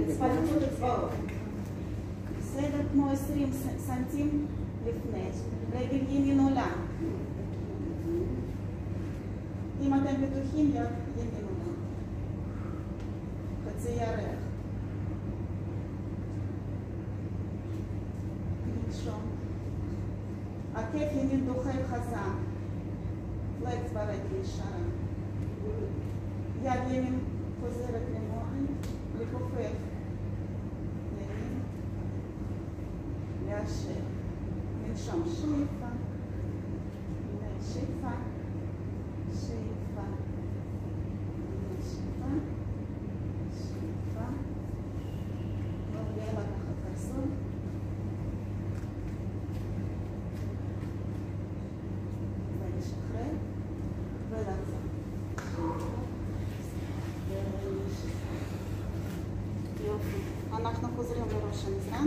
התפלחות אצבעות. בסדר? כמו 20 סנטים לפני. רגל ימין עולה. אם אתם בטוחים, יד ימין עולה. חצי ירך. לנשום. עקב ימין דוחף חזק. פלקס ברגל ישרה. יד ימין חוזרת למוען, לכופף. ימין. לאשר. לנשום שאיפה. שאיפה. שאיפה. שאיפה. שאיפה. ועולה לקחת חזון. ולשחרר ולחזור. יופי. אנחנו חוזרים לראש המזרן.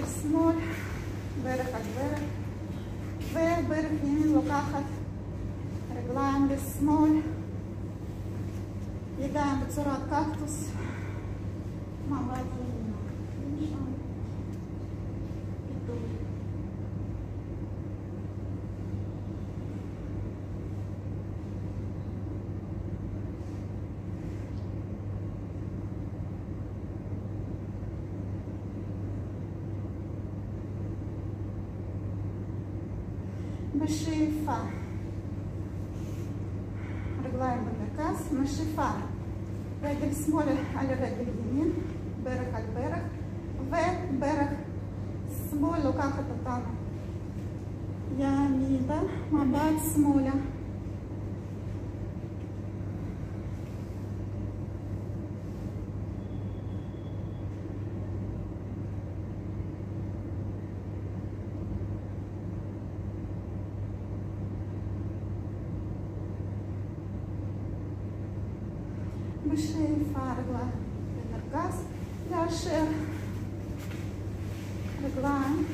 يدك سمول برقك برق وبرق يمين لقاخك رجلين بالسمول يدعم بصورة كاكتوس مع بعض يمين בשאיפה, רגליים במרכז, נשיפה, רגל שמאל על רגל ימין, ברך על ברך, וברך שמאל לוקחת אותנו ימינה, מבט שמאלה. Мишель Фаргла, Энергаз, Дальше Реглан,